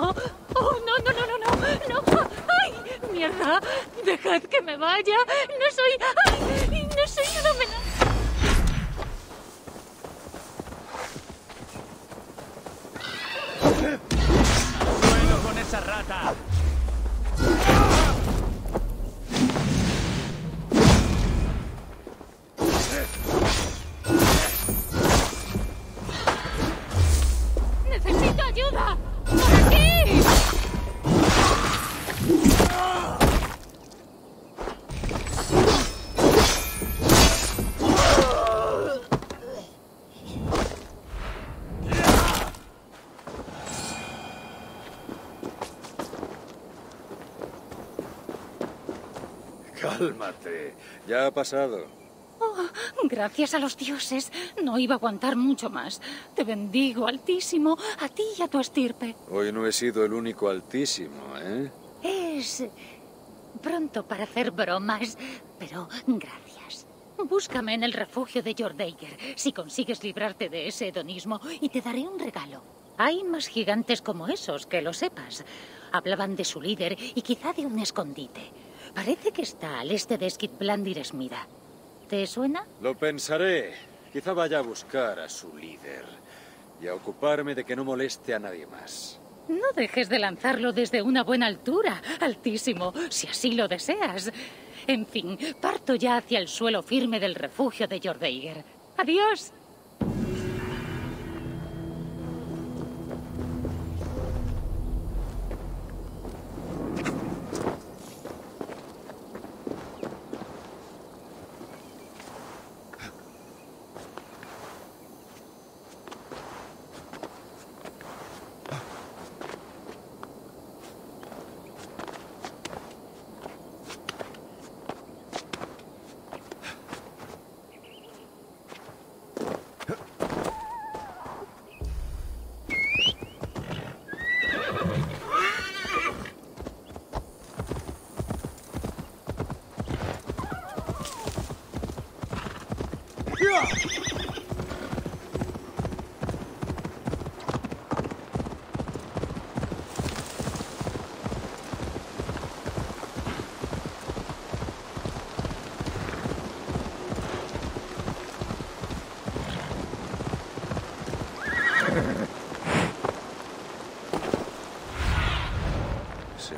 no. Oh, no, no, no, no, no. No. ¡Ay! ¡Mierda! Dejad que me vaya. No soy. ¡Ay! Cálmate. Ya ha pasado. Oh, gracias a los dioses. No iba a aguantar mucho más. Te bendigo, Altísimo, a ti y a tu estirpe. Hoy no he sido el único altísimo, ¿eh? Es pronto para hacer bromas, pero gracias. Búscame en el refugio de Jordeiger si consigues librarte de ese hedonismo y te daré un regalo. Hay más gigantes como esos, que lo sepas. Hablaban de su líder y quizá de un escondite. Parece que está al este de Skidblandir Smida. ¿Te suena? Lo pensaré. Quizá vaya a buscar a su líder y a ocuparme de que no moleste a nadie más. No dejes de lanzarlo desde una buena altura, Altísimo, si así lo deseas. En fin, parto ya hacia el suelo firme del refugio de Jordeiger. Adiós.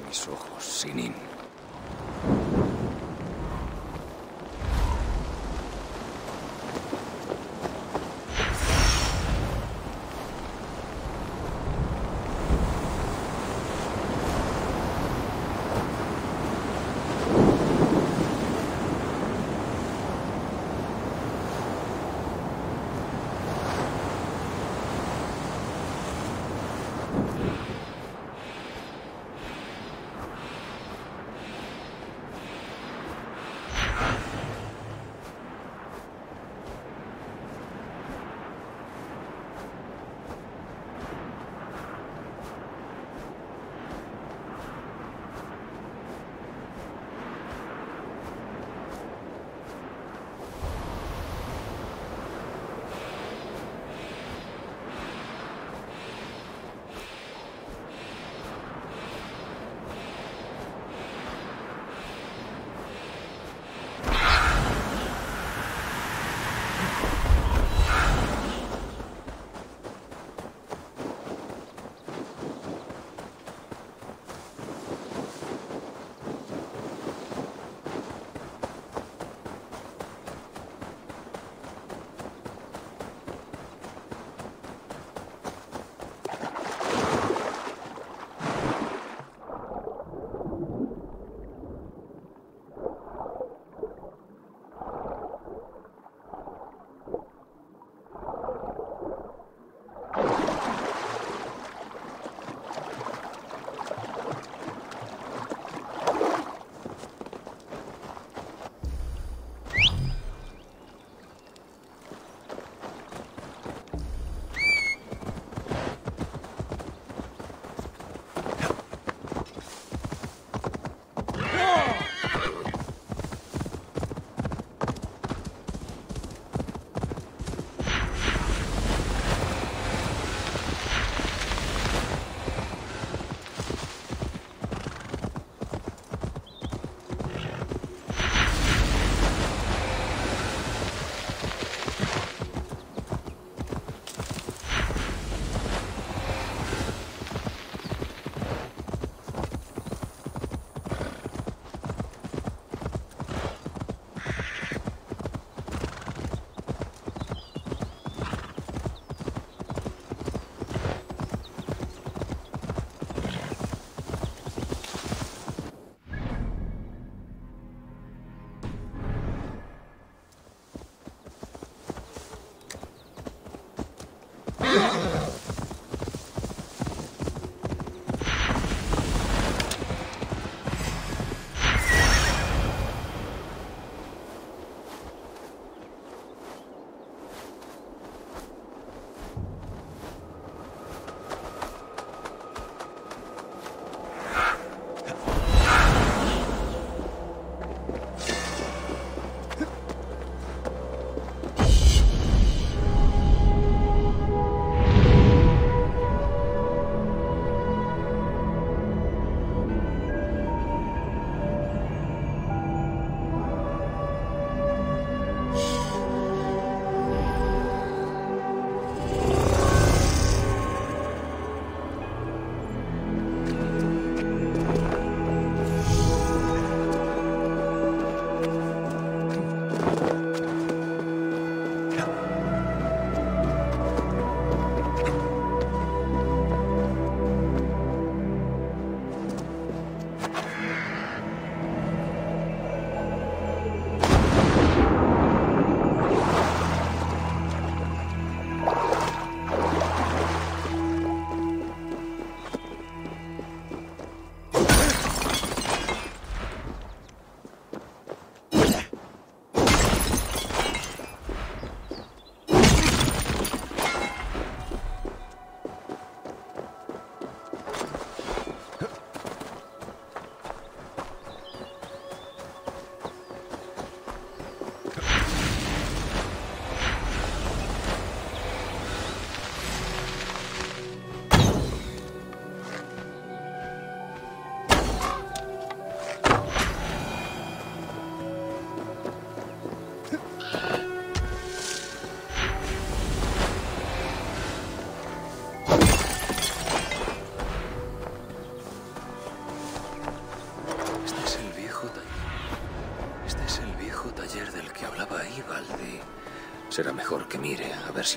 Mis ojos, Sinin.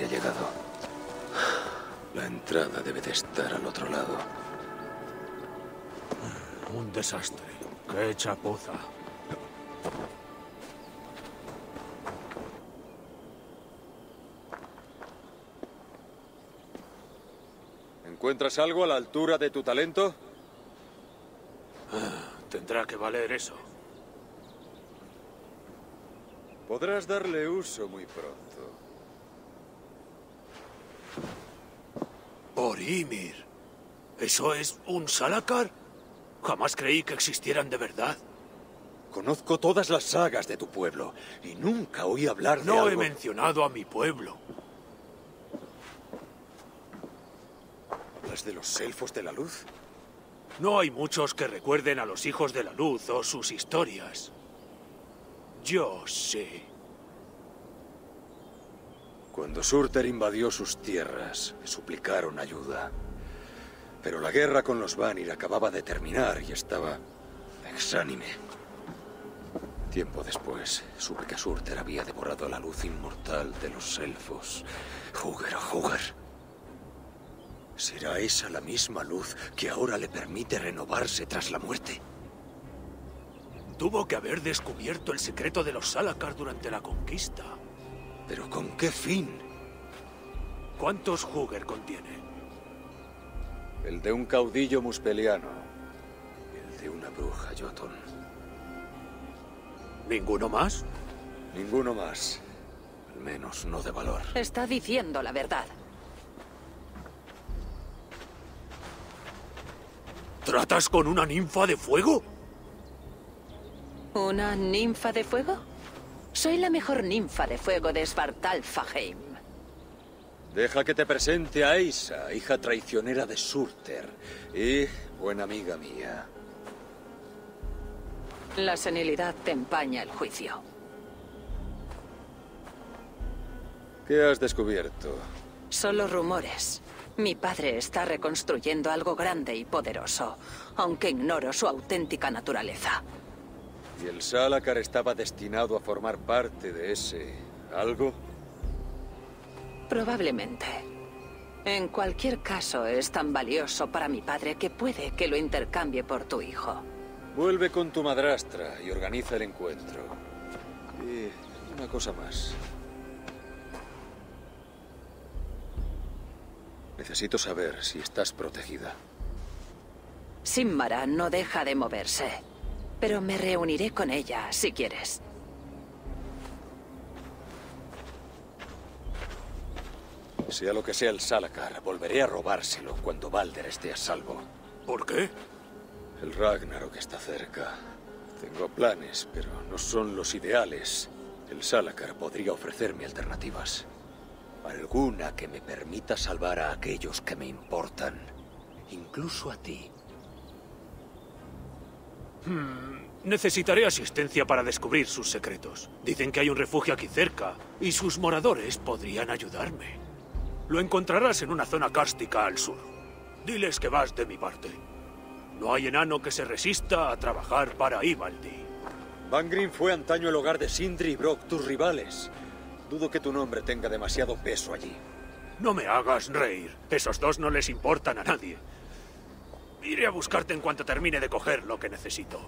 Mire a ver si ha llegado. La entrada debe de estar al otro lado. Un desastre. ¡Qué chapuza! ¿Encuentras algo a la altura de tu talento? Tendrá que valer eso. Podrás darle uso muy pronto. Por Ymir. ¿Eso es un Salakar? Jamás creí que existieran de verdad. Conozco todas las sagas de tu pueblo y nunca oí hablar de No he mencionado a mi pueblo. ¿Las de los elfos de la luz? No hay muchos que recuerden a los hijos de la luz o sus historias. Yo sé. Cuando Surter invadió sus tierras, me suplicaron ayuda. Pero la guerra con los Vanir acababa de terminar y estaba exánime. Tiempo después, supe que Surter había devorado la luz inmortal de los elfos. Juger, Juger. ¿Será esa la misma luz que ahora le permite renovarse tras la muerte? Tuvo que haber descubierto el secreto de los Salakar durante la conquista. ¿Pero con qué fin? ¿Cuántos Hugger contiene? El de un caudillo muspeliano. y El de una bruja Jotun. ¿Ninguno más? Ninguno más. Al menos no de valor. Está diciendo la verdad. ¿Tratas con una ninfa de fuego? ¿Una ninfa de fuego? Soy la mejor ninfa de fuego de Svartalfheim. Deja que te presente a Eisa, hija traicionera de Surter. Y buena amiga mía. La senilidad te empaña el juicio. ¿Qué has descubierto? Solo rumores. Mi padre está reconstruyendo algo grande y poderoso, aunque ignoro su auténtica naturaleza. ¿Y el Salakar estaba destinado a formar parte de ese algo? Probablemente. En cualquier caso, es tan valioso para mi padre que puede que lo intercambie por tu hijo. Vuelve con tu madrastra y organiza el encuentro. Y una cosa más. Necesito saber si estás protegida. Simmara no deja de moverse, pero me reuniré con ella si quieres. Sea lo que sea el Salakar, volveré a robárselo cuando Balder esté a salvo. ¿Por qué? El Ragnarok está cerca. Tengo planes, pero no son los ideales. El Salakar podría ofrecerme alternativas. Alguna que me permita salvar a aquellos que me importan. Incluso a ti. Necesitaré asistencia para descubrir sus secretos. Dicen que hay un refugio aquí cerca y sus moradores podrían ayudarme. Lo encontrarás en una zona cárstica al sur. Diles que vas de mi parte. No hay enano que se resista a trabajar para Ivaldi. Bangrim fue antaño el hogar de Sindri y Brock, tus rivales. Dudo que tu nombre tenga demasiado peso allí. No me hagas reír. Esos dos no les importan a nadie. Iré a buscarte en cuanto termine de coger lo que necesito.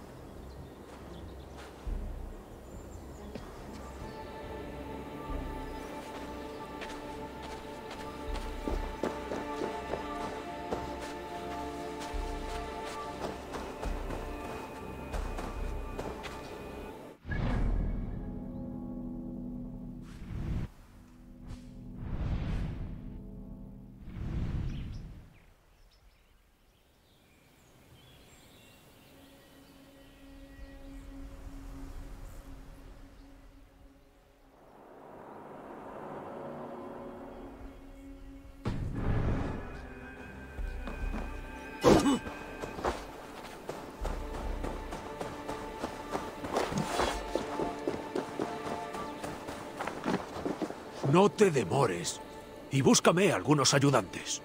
No te demores. Y búscame algunos ayudantes.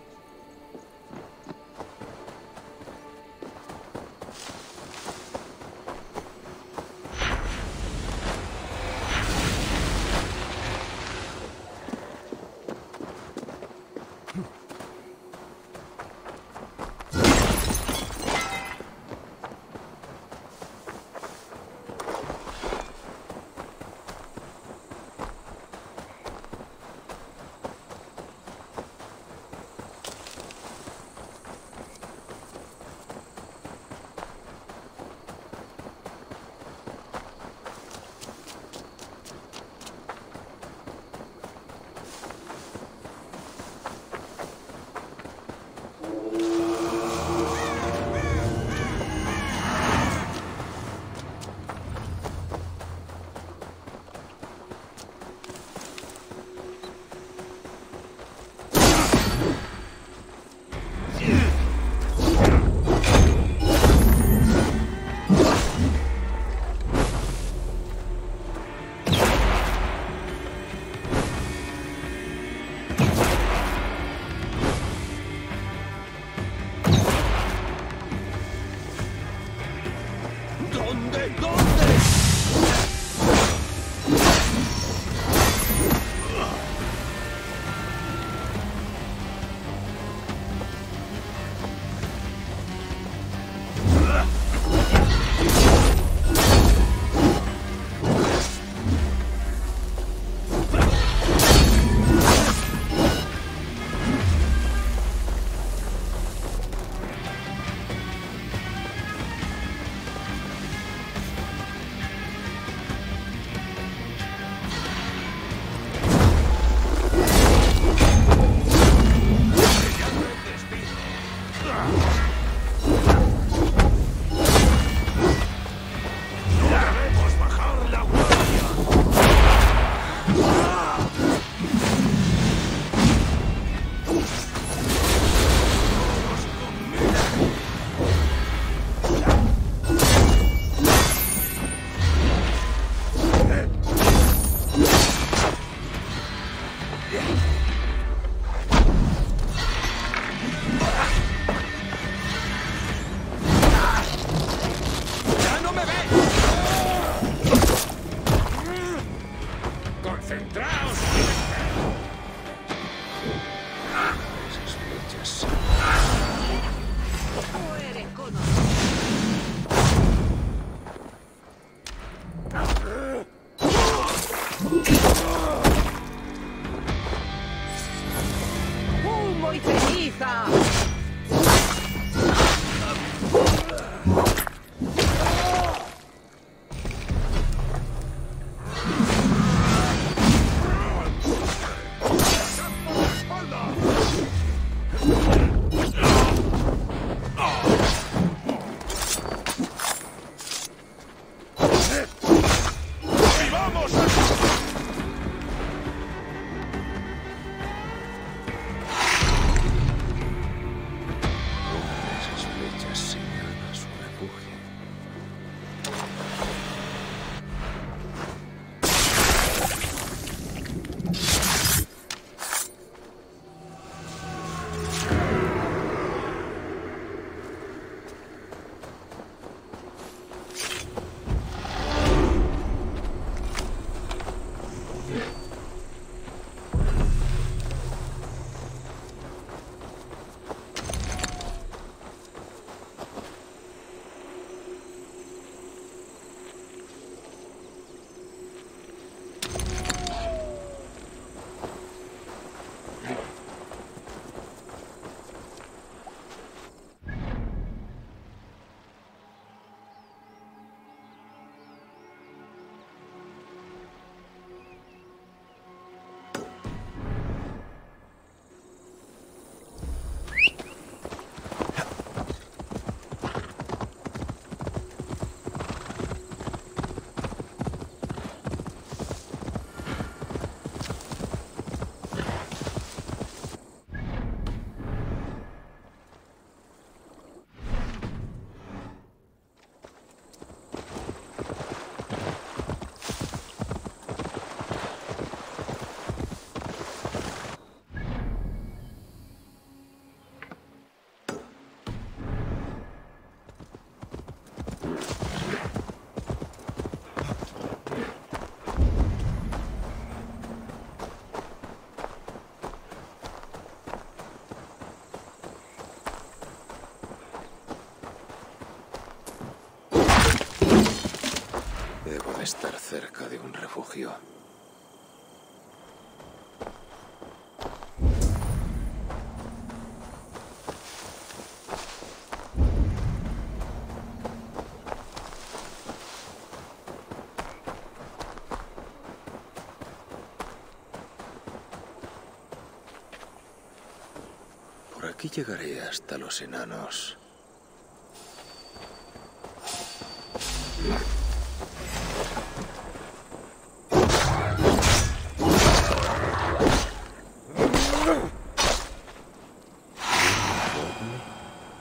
Aquí llegaré hasta los enanos.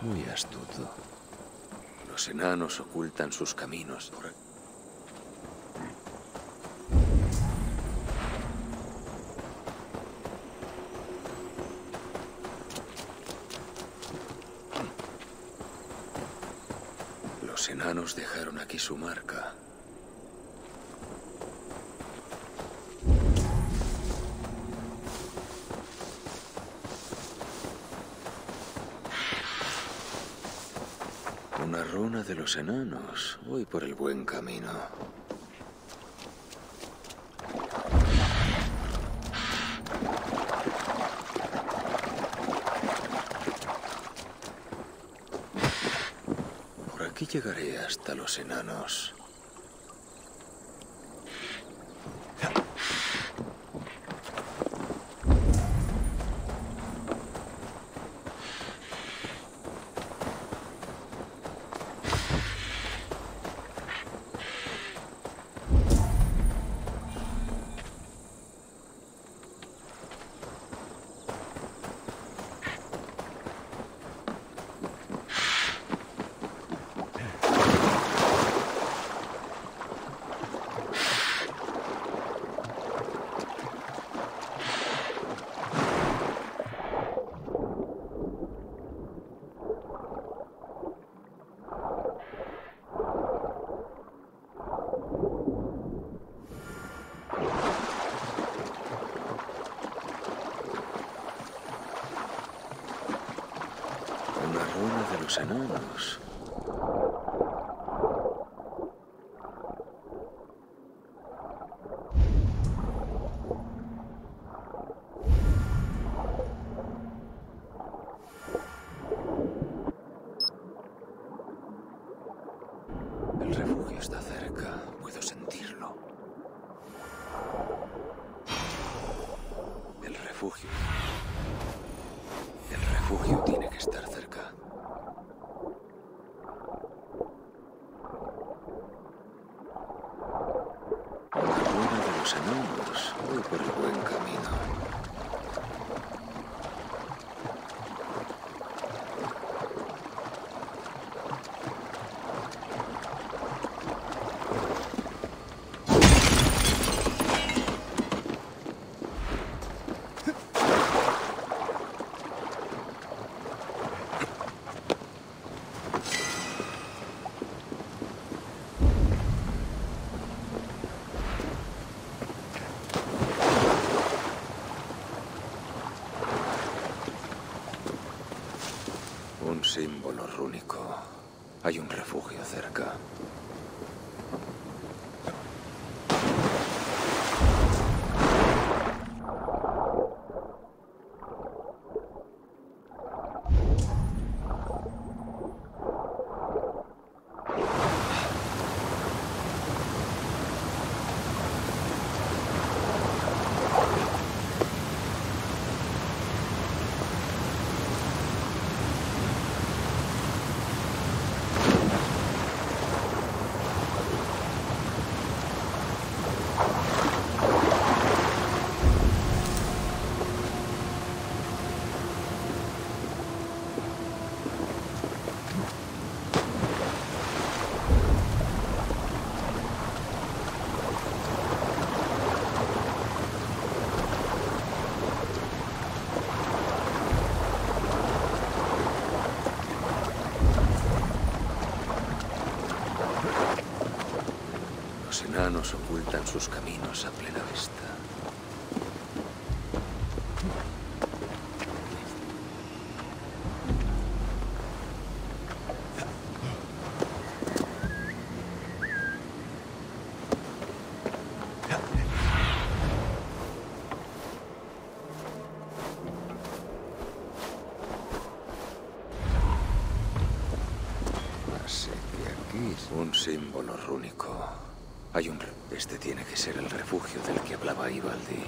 Muy astuto. Los enanos ocultan sus caminos por aquí. Aquí su marca. Una runa de los enanos. Voy por el buen camino. Aquí llegaré hasta los enanos. Hay un refugio cerca. Los enanos ocultan sus caminos a plena vista. Un símbolo rúnico. Hay un... Este tiene que ser el refugio del que hablaba Ivaldi.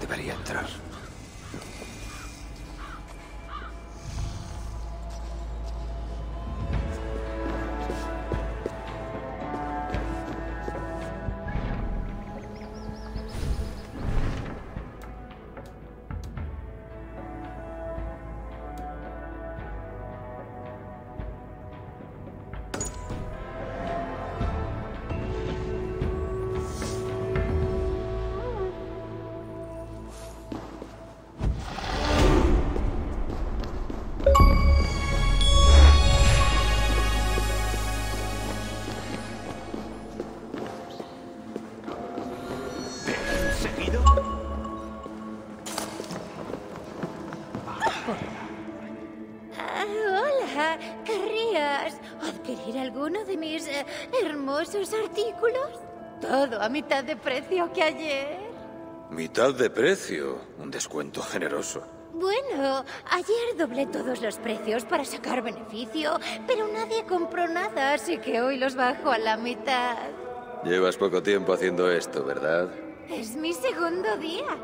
Debería entrar. Mitad de precio que ayer. Mitad de precio. Un descuento generoso. Bueno, ayer doblé todos los precios para sacar beneficio, pero nadie compró nada, así que hoy los bajo a la mitad. Llevas poco tiempo haciendo esto, ¿verdad? Es mi segundo día.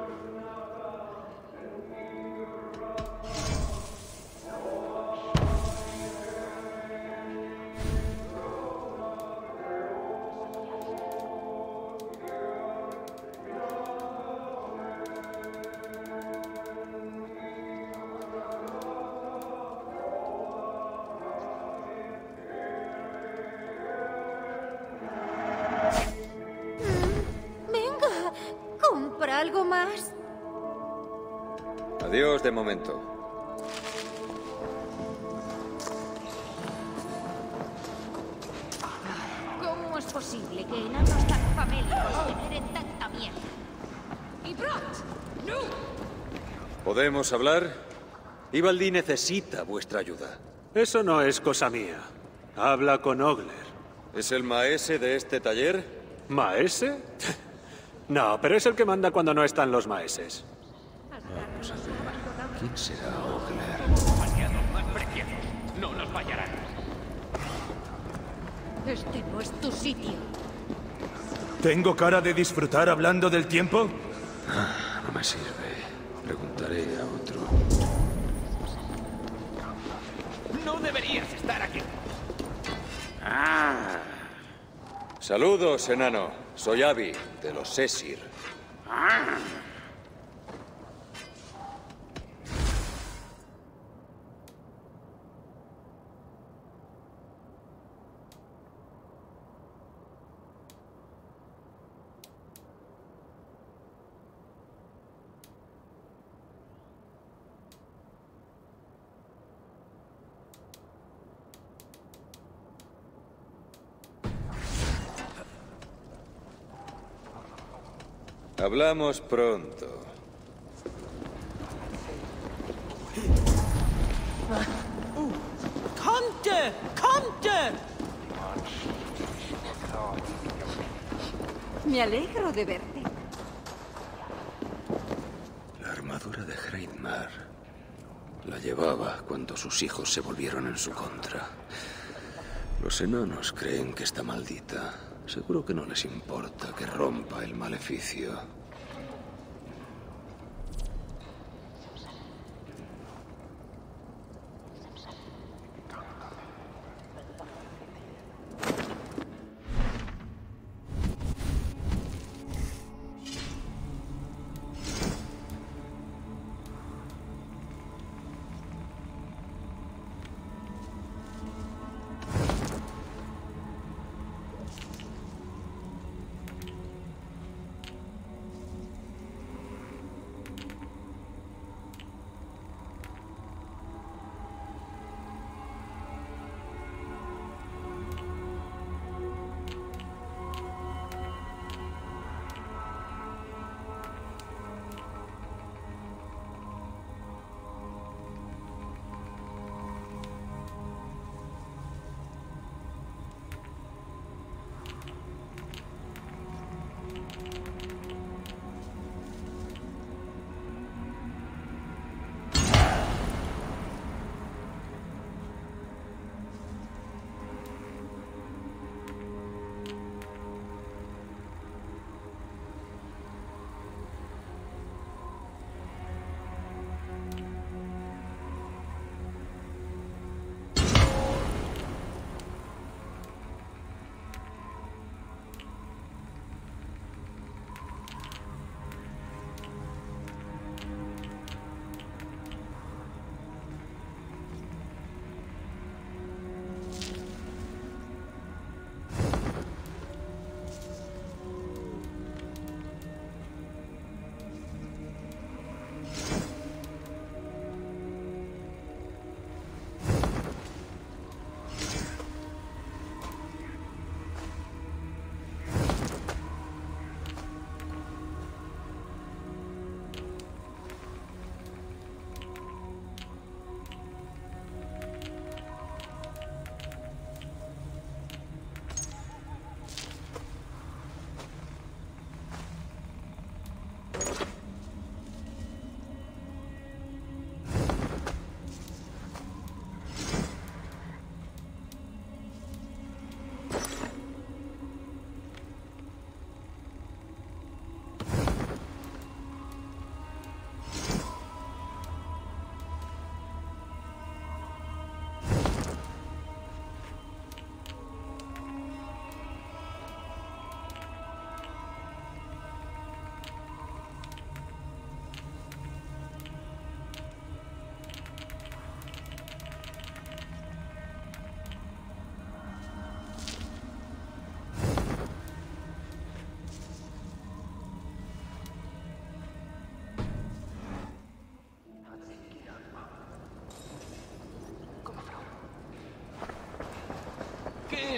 Algo más. Adiós de momento. ¿Cómo es posible que enanos tan famélicos generen tanta mierda? ¡Y Brot! ¡No! ¿Podemos hablar? Ivaldi necesita vuestra ayuda. Eso no es cosa mía. Habla con Ogler. ¿Es el maese de este taller? ¿Maese? No, pero es el que manda cuando no están los maeses. ¿Quién será Ogler? Este no es tu sitio. ¿Tengo cara de disfrutar hablando del tiempo? No me sirve. Preguntaré a otro. No deberías estar aquí. Saludos, enano. Soy Abby, de los Sesir. Hablamos pronto. Komte! Komte! Me alegro de verte. La armadura de Hreidmar. La llevaba cuando sus hijos se volvieron en su contra. Los enanos creen que está maldita. Seguro que no les importa que rompa el maleficio.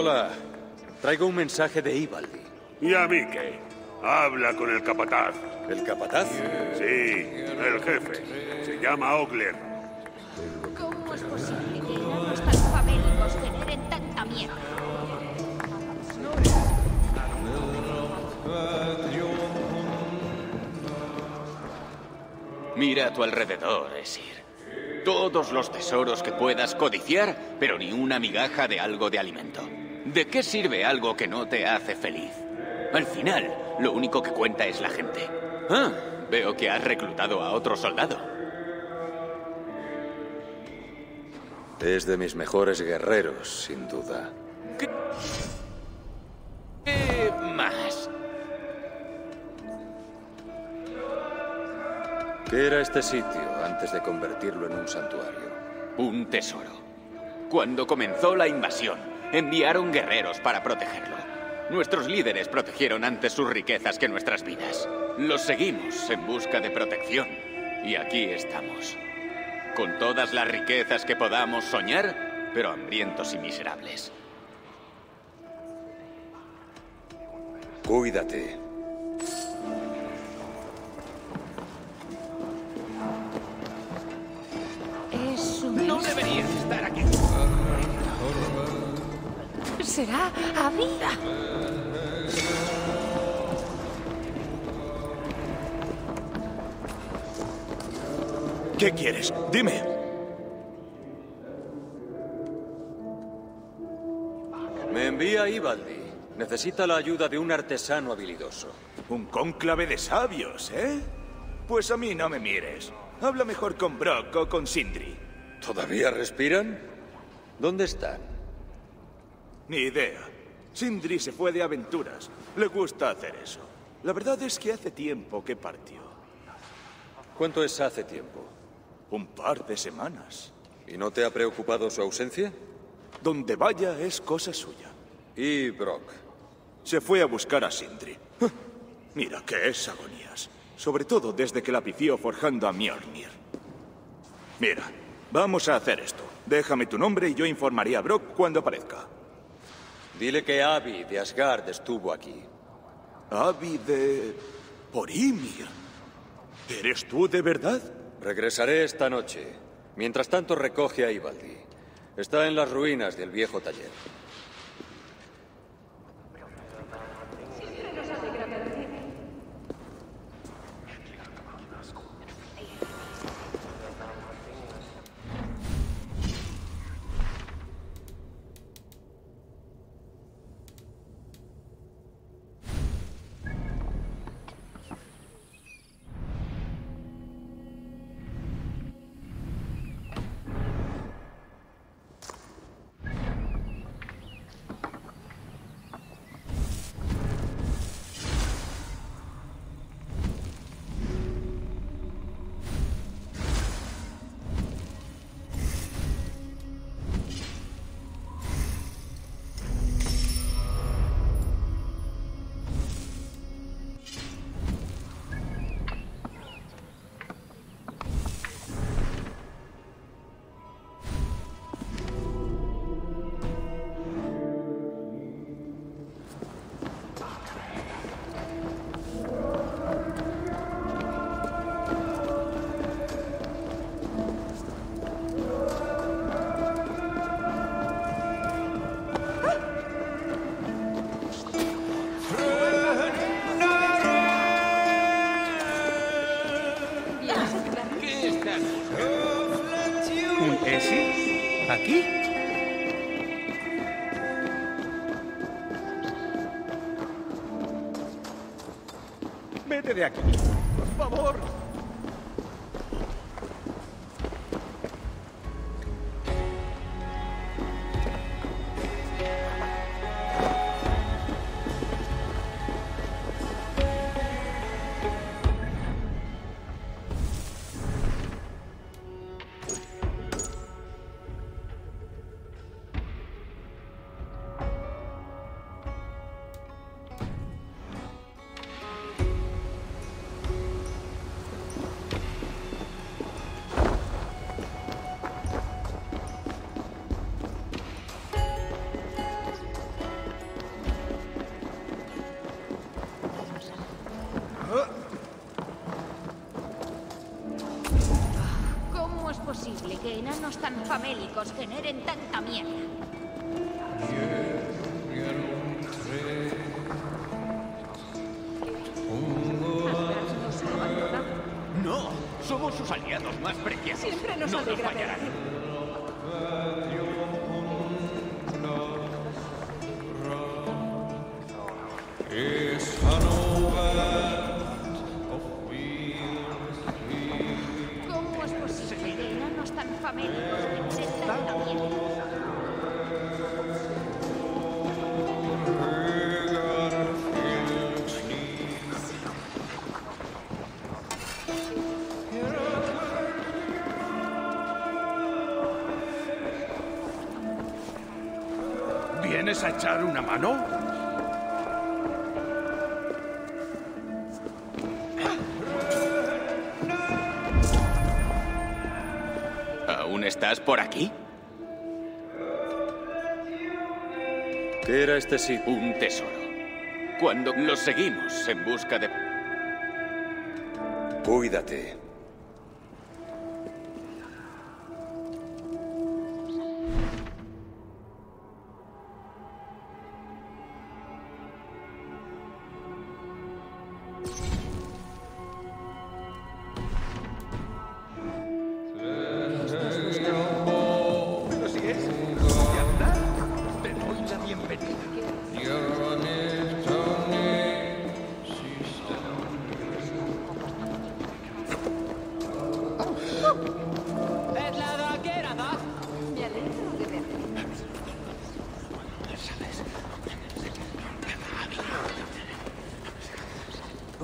Hola. Traigo un mensaje de Ivaldi. ¿Y a mí qué? Habla con el capataz. ¿El capataz? Sí, el jefe. Se llama Ogler. ¿Cómo es posible que enanos tan famélicos generen tanta mierda? Mira a tu alrededor, Esir. Todos los tesoros que puedas codiciar, pero ni una migaja de algo de alimento. ¿De qué sirve algo que no te hace feliz? Al final, lo único que cuenta es la gente. Ah, veo que has reclutado a otro soldado. Es de mis mejores guerreros, sin duda. ¿Qué más? ¿Qué era este sitio antes de convertirlo en un santuario? Un tesoro. Cuando comenzó la invasión, enviaron guerreros para protegerlo. Nuestros líderes protegieron antes sus riquezas que nuestras vidas. Los seguimos en busca de protección. Y aquí estamos. Con todas las riquezas que podamos soñar, pero hambrientos y miserables. Cuídate. Es un... No deberías estar aquí. ¿Será Abby? ¿Qué quieres? Dime. Me envía Ivaldi. Necesita la ayuda de un artesano habilidoso. Un cónclave de sabios, ¿eh? Pues a mí no me mires. Habla mejor con Brock o con Sindri. ¿Todavía respiran? ¿Dónde están? Ni idea. Sindri se fue de aventuras. Le gusta hacer eso. La verdad es que hace tiempo que partió. ¿Cuánto es hace tiempo? Un par de semanas. ¿Y no te ha preocupado su ausencia? Donde vaya es cosa suya. ¿Y Brock? Se fue a buscar a Sindri. Mira que es agonías. Sobre todo desde que la pifió forjando a Mjolnir. Mira, vamos a hacer esto. Déjame tu nombre y yo informaré a Brock cuando aparezca. Dile que Abby de Asgard estuvo aquí. Abby de... Porimir. ¿Eres tú de verdad? Regresaré esta noche. Mientras tanto, recoge a Ivaldi. Está en las ruinas del viejo taller. De aquí. Por favor. Enanos tan famélicos generen tanta mierda? No, somos sus aliados más preciosos. Siempre nos no alegra fallarán. Echar una mano? ¿Aún estás por aquí? ¿Qué era este sitio? Un tesoro. Cuando los seguimos en busca de... Cuídate.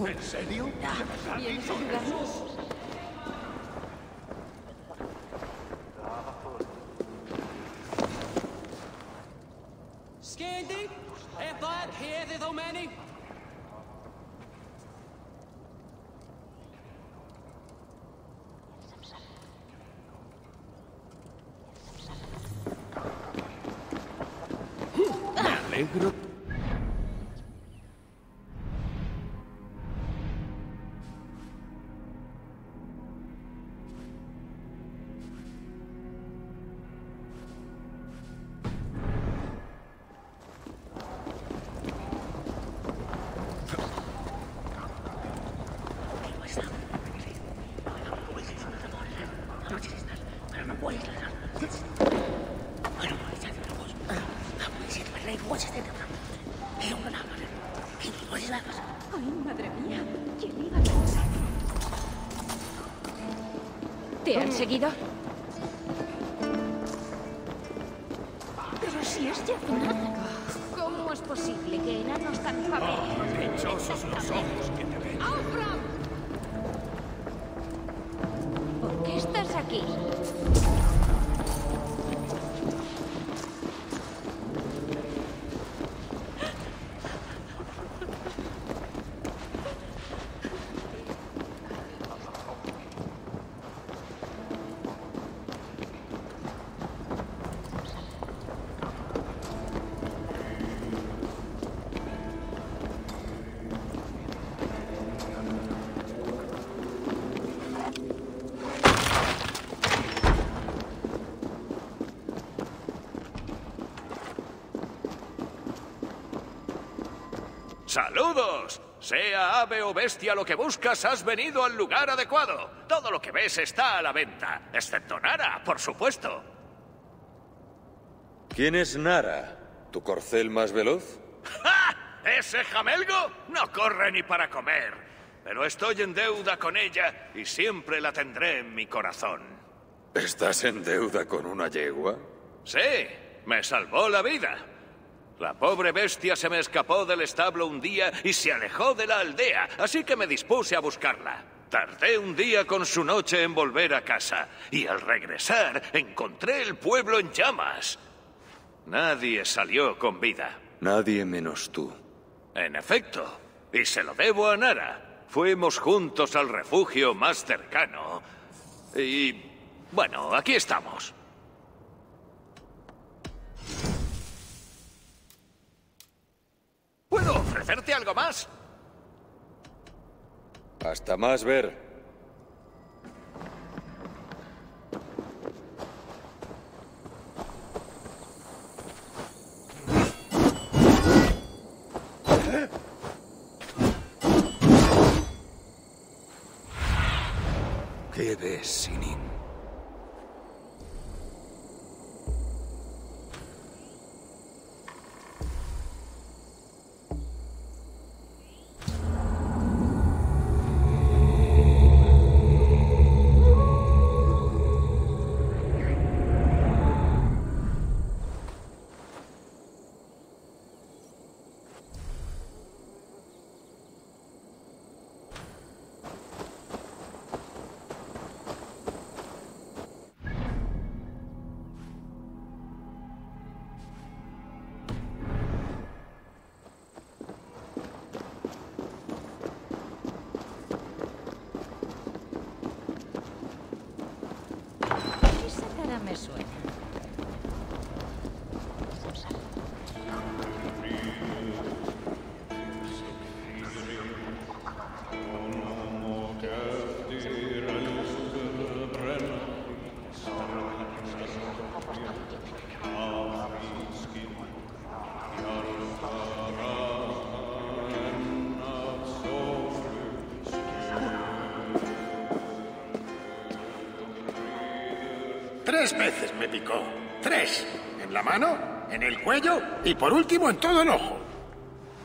¿En serio? ¿Vienes a ayudarnos? ¿Te ¡Saludos! Sea ave o bestia lo que buscas, has venido al lugar adecuado. Todo lo que ves está a la venta, excepto Nara, por supuesto. ¿Quién es Nara? ¿Tu corcel más veloz? ¡Ja! ¿Ese jamelgo? No corre ni para comer. Pero estoy en deuda con ella y siempre la tendré en mi corazón. ¿Estás en deuda con una yegua? Sí, me salvó la vida. La pobre bestia se me escapó del establo un día y se alejó de la aldea, así que me dispuse a buscarla. Tardé un día con su noche en volver a casa, y al regresar encontré el pueblo en llamas. Nadie salió con vida. Nadie menos tú. En efecto, y se lo debo a Nara. Fuimos juntos al refugio más cercano. Y... bueno, aquí estamos. ¿Puedo ofrecerte algo más? Hasta más ver. ¿Qué ves, Sinin? Tres veces me picó. Tres. En la mano, en el cuello y por último en todo el ojo.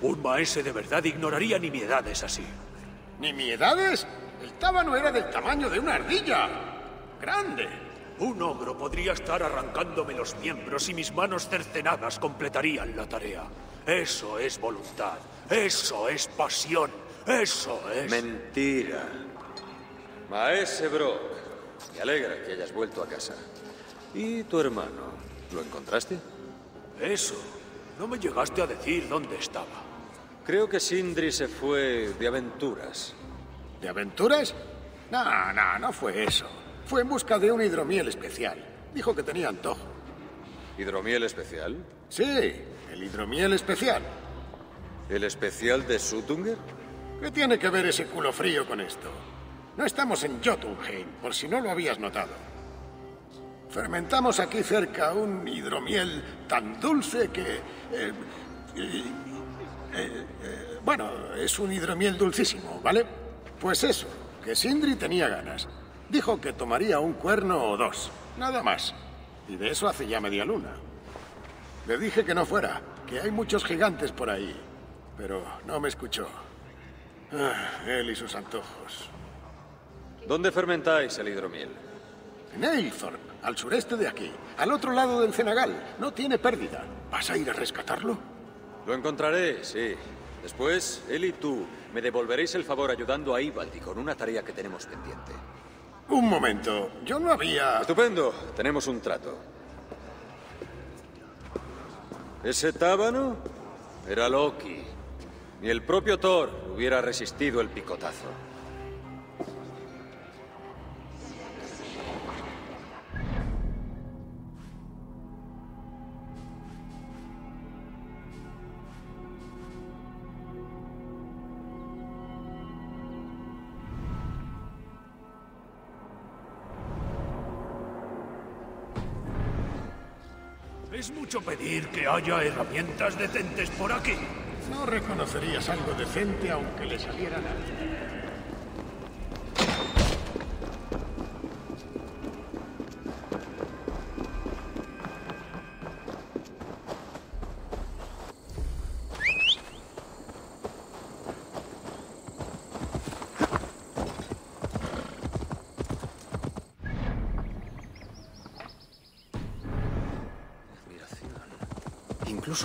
Un maese de verdad ignoraría nimiedades así. ¿Nimiedades? El tábano era del tamaño de una ardilla. Grande. Un ogro podría estar arrancándome los miembros y mis manos cercenadas completarían la tarea. Eso es voluntad. Eso es pasión. Eso es... Mentira. Maese Brock, me alegra que hayas vuelto a casa. ¿Y tu hermano? ¿Lo encontraste? Eso. No me llegaste a decir dónde estaba. Creo que Sindri se fue de aventuras. ¿De aventuras? No, no, no fue eso. Fue en busca de un hidromiel especial. Dijo que tenía antojo. ¿Hidromiel especial? Sí, el hidromiel especial. ¿El especial de Sutunger? ¿Qué tiene que ver ese culo frío con esto? No estamos en Jotunheim, por si no lo habías notado. Fermentamos aquí cerca un hidromiel tan dulce que... eh, eh, eh, bueno, es un hidromiel dulcísimo, ¿vale? Pues eso, que Sindri tenía ganas. Dijo que tomaría un cuerno o dos, nada más. Y de eso hace ya media luna. Le dije que no fuera, que hay muchos gigantes por ahí. Pero no me escuchó. Ah, él y sus antojos. ¿Dónde fermentáis el hidromiel? En Aylthorpe, al sureste de aquí, al otro lado del Cenagal. No tiene pérdida. ¿Vas a ir a rescatarlo? Lo encontraré, sí. Después, él y tú me devolveréis el favor ayudando a Ivaldi con una tarea que tenemos pendiente. Un momento, yo no había... Estupendo, tenemos un trato. Ese tábano era Loki. Ni el propio Thor hubiera resistido el picotazo. Que haya herramientas decentes por aquí. No reconocerías algo decente aunque le saliera nada.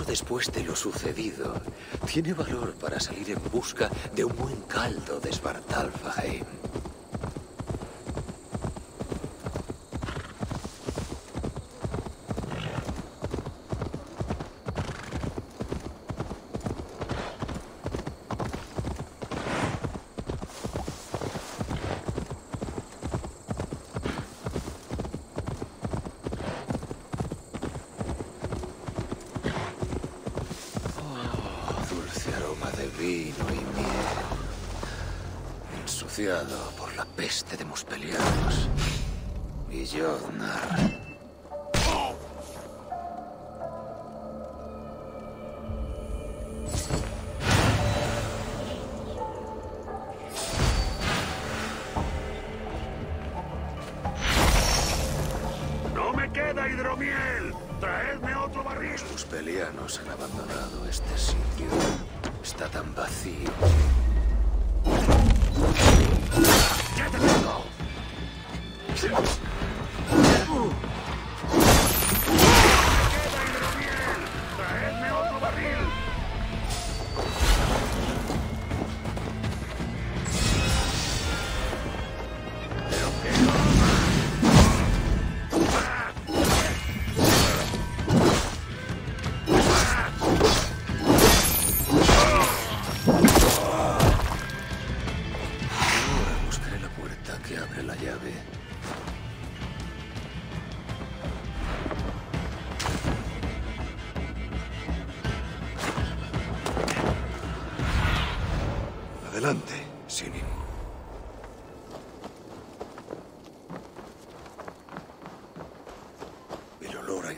Después de lo sucedido, tiene valor para salir en busca de un buen caldo de Svartalfheim.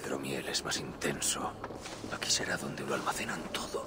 Hidromiel es más intenso. Aquí será donde lo almacenan todo.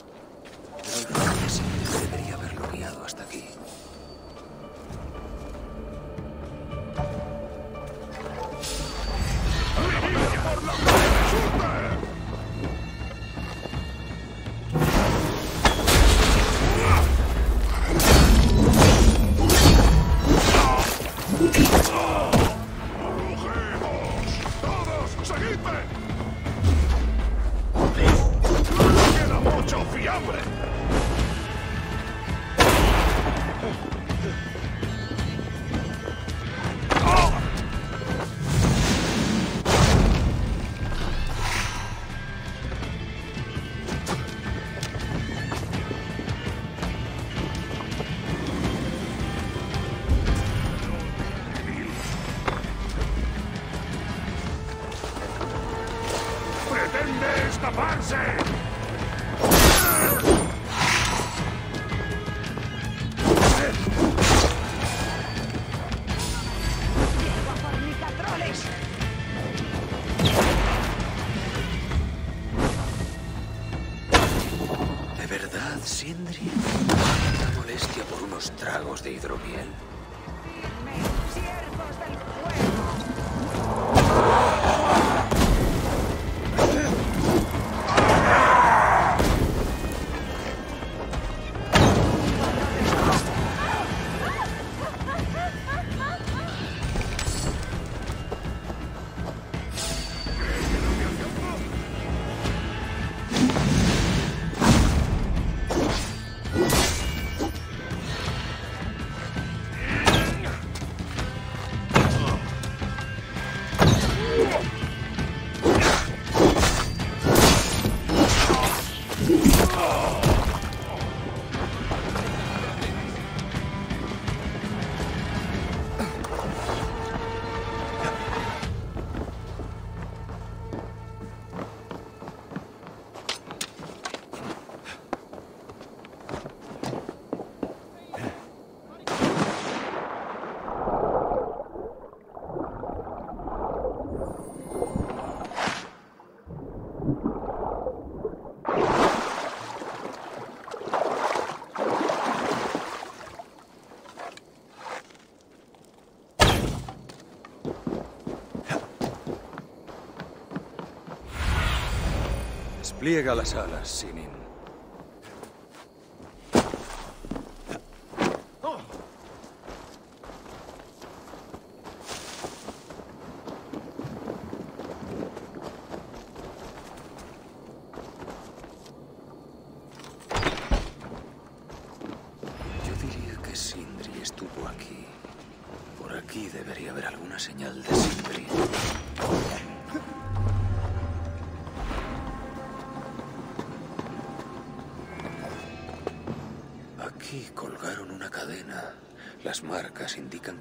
Pliega las alas, Sinin.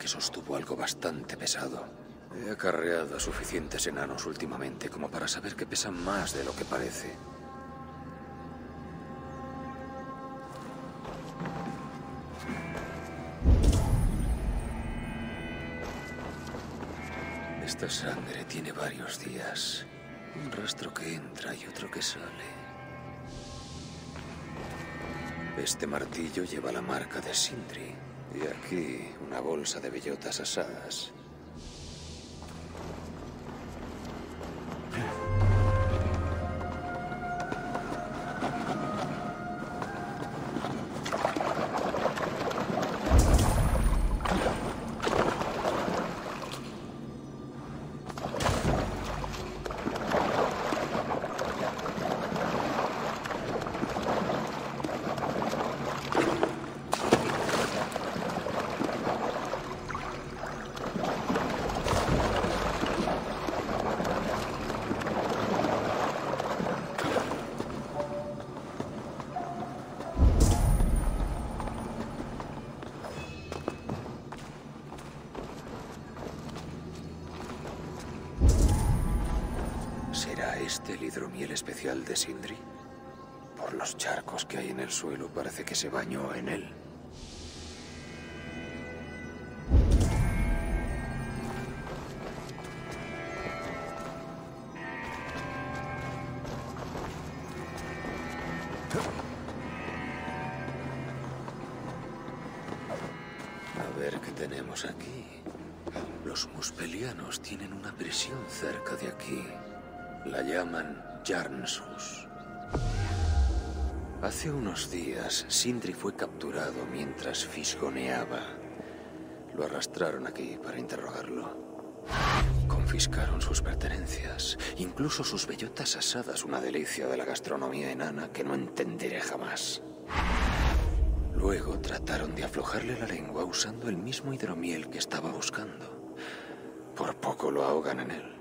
Que sostuvo algo bastante pesado. He acarreado a suficientes enanos últimamente como para saber que pesan más de lo que parece. Esta sangre tiene varios días. Un rastro que entra y otro que sale. Este martillo lleva la marca de Sindri. Y aquí una bolsa de bellotas asadas. Suelo parece que se bañó en él. A ver qué tenemos aquí. Los muspelianos tienen una prisión cerca de aquí. La llaman Jarnsus. Hace unos días, Sindri fue capturado mientras fisgoneaba. Lo arrastraron aquí para interrogarlo. Confiscaron sus pertenencias, incluso sus bellotas asadas, una delicia de la gastronomía enana que no entenderé jamás. Luego trataron de aflojarle la lengua usando el mismo hidromiel que estaba buscando. Por poco lo ahogan en él.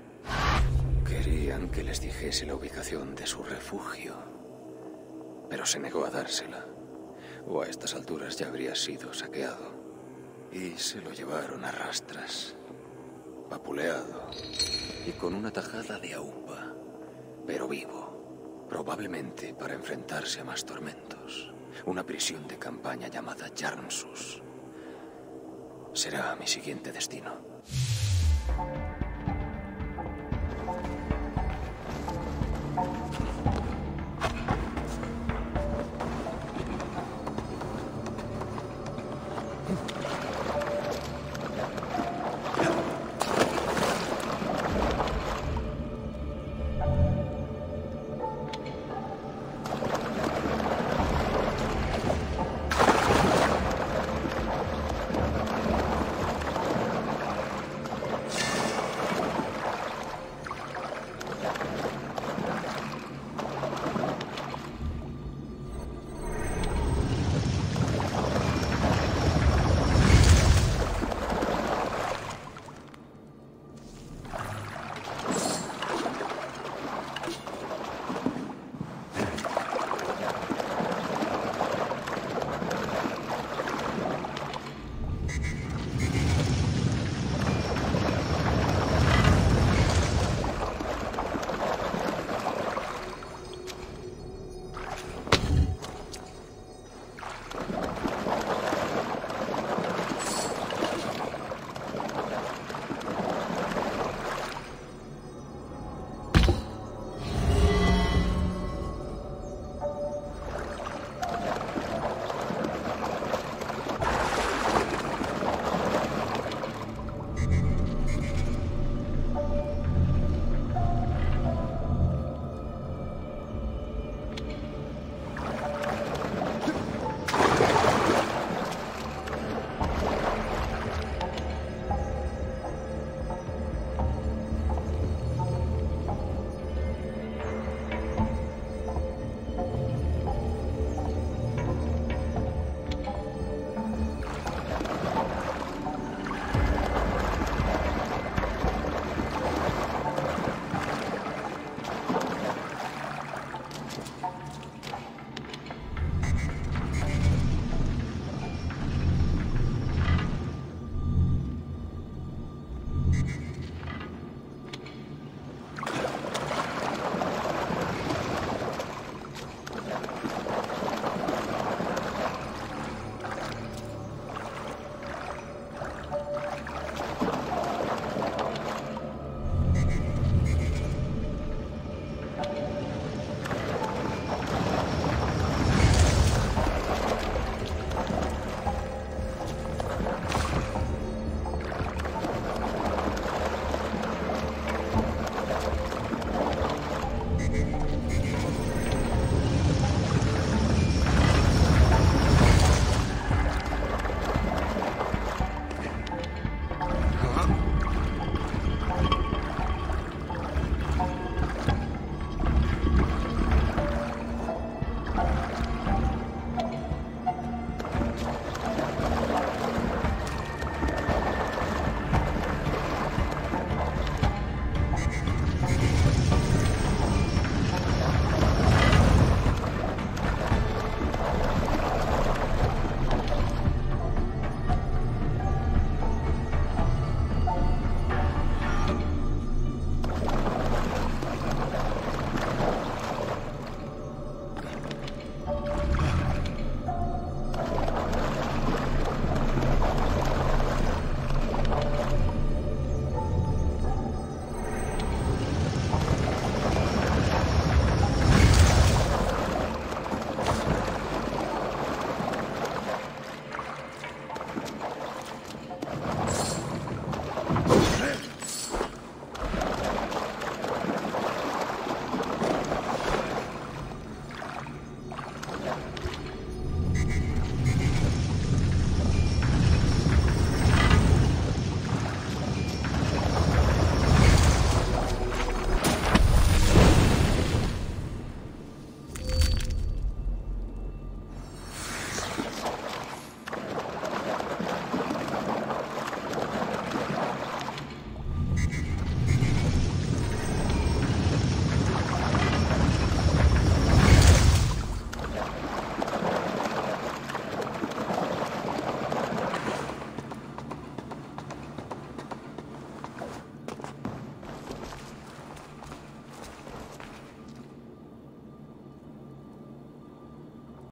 Querían que les dijese la ubicación de su refugio, pero se negó a dársela. O a estas alturas ya habría sido saqueado. Y se lo llevaron a rastras, vapuleado y con una tajada de aupa, pero vivo, probablemente para enfrentarse a más tormentos. Una prisión de campaña llamada Jarmsus será mi siguiente destino.